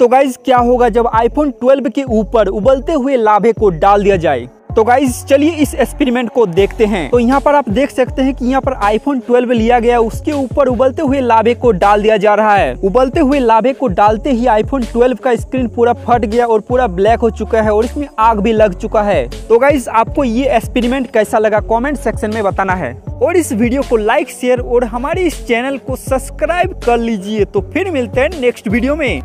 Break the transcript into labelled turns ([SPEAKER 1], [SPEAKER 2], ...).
[SPEAKER 1] तो गाइज़ क्या होगा जब आईफोन 12 के ऊपर उबलते हुए लाभे को डाल दिया जाए? तो गाइज़ चलिए इस एक्सपेरिमेंट को देखते हैं। तो यहाँ पर आप देख सकते हैं कि यहाँ पर आईफोन 12 लिया गया, उसके ऊपर उबलते हुए लाभे को डाल दिया जा रहा है। उबलते हुए लाभे को डालते ही आईफोन 12 का स्क्रीन पूरा फट गया और पूरा ब्लैक हो चुका है और इसमें आग भी लग चुका है। तो गाइज़ आपको ये एक्सपेरिमेंट कैसा लगा कॉमेंट सेक्शन में बताना है। और इस वीडियो को लाइक शेयर और हमारे इस चैनल को सब्सक्राइब कर लीजिए। तो फिर मिलते हैं नेक्स्ट वीडियो में।